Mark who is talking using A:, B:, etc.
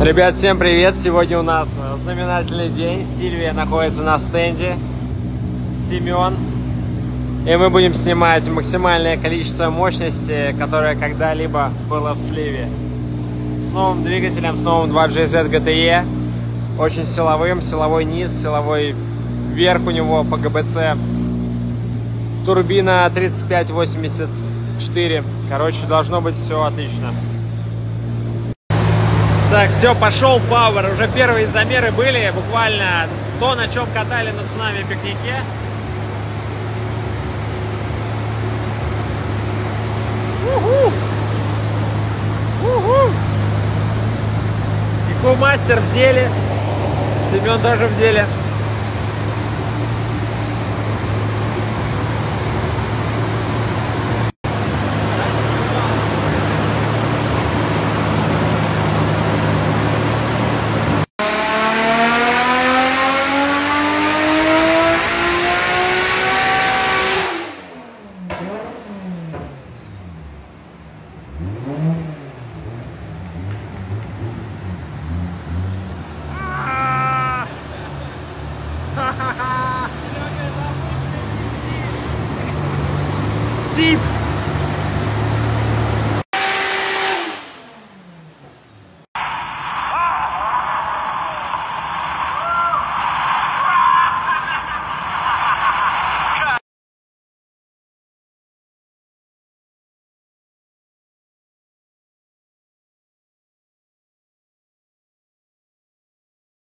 A: Ребят, всем привет! Сегодня у нас знаменательный день. Сильвия находится на стенде. Семен. И мы будем снимать максимальное количество мощности, которое когда-либо было в сливе. С новым двигателем, с новым 2GZ GTE. Очень силовым, силовой низ, силовой верх у него по ГБЦ. Турбина 3584. Короче, должно быть все отлично. Так, все, пошел пауэр. Уже первые замеры были, буквально то, на чем катали на цунами пикнике. Уху! Уху! И мастер в деле. Семен тоже в деле. type